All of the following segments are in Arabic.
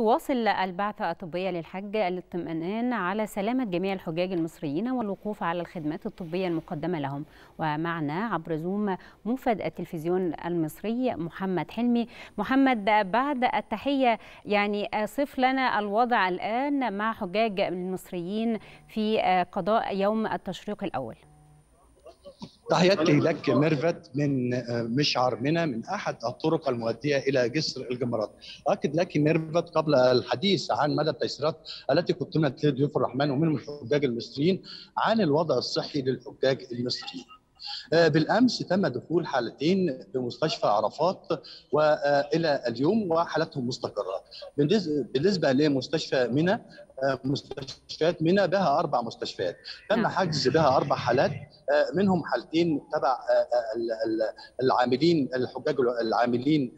تواصل البعثة الطبية للحج الاطمئنان على سلامة جميع الحجاج المصريين والوقوف على الخدمات الطبية المقدمة لهم. ومعنا عبر زوم موفد التلفزيون المصري محمد حلمي. محمد بعد التحية يعني صف لنا الوضع الآن مع حجاج المصريين في قضاء يوم التشريق الأول. تحياتي لك ميرفت من مشعر منى من أحد الطرق المؤدية إلى جسر الجمرات. أؤكد لك ميرفت قبل الحديث عن مدى التيسيرات التي قدمت لضيوف الرحمن ومنهم الحجاج المصريين عن الوضع الصحي للحجاج المصريين. بالأمس تم دخول حالتين بمستشفى عرفات والى اليوم وحالتهم مستقرة. بالنسبة لمستشفى منى مستشفيات منى بها أربع مستشفيات. تم حجز بها أربع حالات منهم حالتين تبع العاملين الحجاج العاملين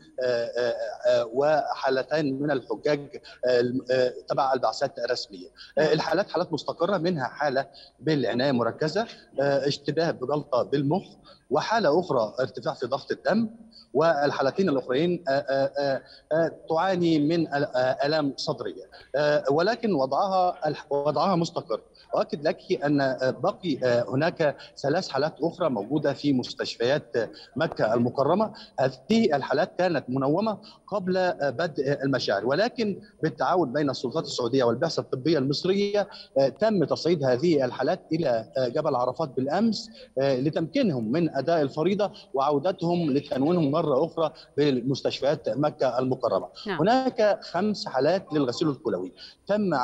وحالتين من الحجاج تبع البعثات الرسمية. الحالات حالات مستقرة منها حالة بالعناية المركزه اشتباه بجلطه بالمخ وحالة أخرى ارتفاع في ضغط الدم والحالتين الأخرين تعاني من آلام صدرية. ولكن وضعها وضعها مستقر. واكد لك أن بقي هناك ثلاث حالات أخرى موجودة في مستشفيات مكة المكرمة. هذه الحالات كانت منومة قبل بدء المشاعر. ولكن بالتعاون بين السلطات السعودية والبعثة الطبية المصرية تم تصعيد هذه الحالات إلى جبل عرفات بالأمس لتمكينهم من أداء الفريضة وعودتهم لتنوينهم مرة أخرى بمستشفيات مكة المكرمة. نعم. هناك خمس حالات للغسيل الكلوي، تم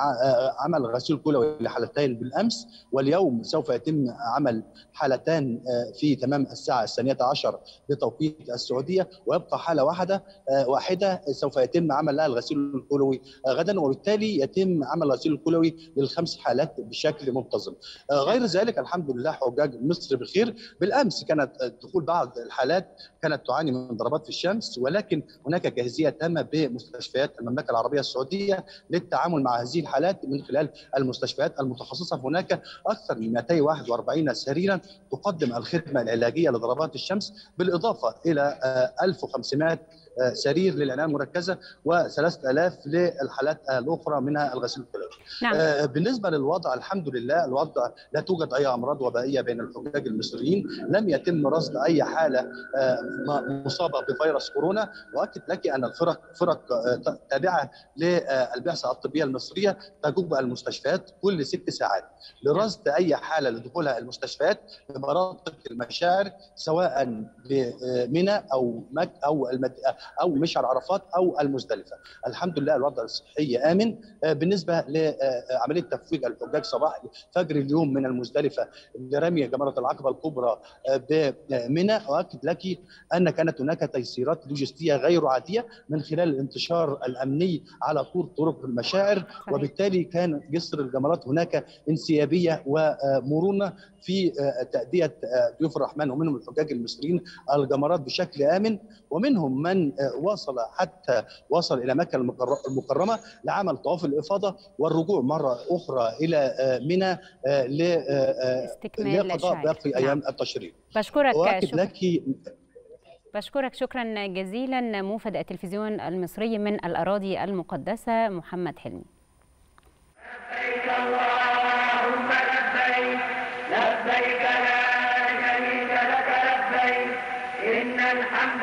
عمل غسيل كلوي لحالتين بالأمس واليوم سوف يتم عمل حالتان في تمام الساعة الثانية عشر بتوقيت السعودية ويبقى حالة واحدة واحدة سوف يتم عمل لها الغسيل الكلوي غدا وبالتالي يتم عمل الغسيل الكلوي للخمس حالات بشكل منتظم. غير ذلك الحمد لله حجاج مصر بخير بالأمس كانت دخول بعض الحالات كانت تعاني من ضربات في الشمس ولكن هناك جاهزية تامة بمستشفيات المملكة العربية السعودية للتعامل مع هذه الحالات من خلال المستشفيات المتخصصة. هناك أكثر من 241 سريرا تقدم الخدمة العلاجية لضربات الشمس بالإضافة إلى 1500 سرير للعنايه المركزه و3000 للحالات الأخرى منها الغسيل الكلوي. نعم. بالنسبة للوضع الحمد لله الوضع لا توجد أي أمراض وبائية بين الحجاج المصريين، لم يتم رصد أي حالة مصابة بفيروس كورونا، وأكد لك أن الفرق فرق تابعة للبعثة الطبية المصرية تجوب المستشفيات كل ست ساعات لرصد أي حالة لدخولها المستشفيات بمناطق المشاعر سواء بمنى أو مك أو المد... أو مشعر عرفات أو المزدلفة. الحمد لله الوضع الصحي آمن. بالنسبة لعملية تفويج الحجاج صباح فجر اليوم من المزدلفة لرمي جمرة العقبة الكبرى بمنى. اؤكد لك أن كانت هناك تيسيرات لوجستية غير عادية من خلال الانتشار الأمني على طول طرق المشاعر. وبالتالي كان جسر الجمرات هناك انسيابية ومرونة في تأدية ضيوف الرحمن ومنهم الحجاج المصريين. الجمرات بشكل آمن. ومنهم من وصل حتى وصل إلى مكة المكرمة لعمل طواف الإفاضة والرجوع مرة أخرى إلى منى لقضاء باقي أيام التشريق. بشكرك شكرا. لك بشكرك شكرا جزيلا موفد التلفزيون المصري من الأراضي المقدسة محمد حلمي. لبيك اللهم لبيك لبيك لا شريك لك لبيك إن الحمد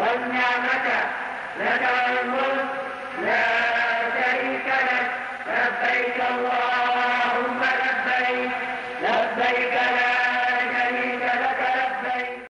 والنعمة لك والملك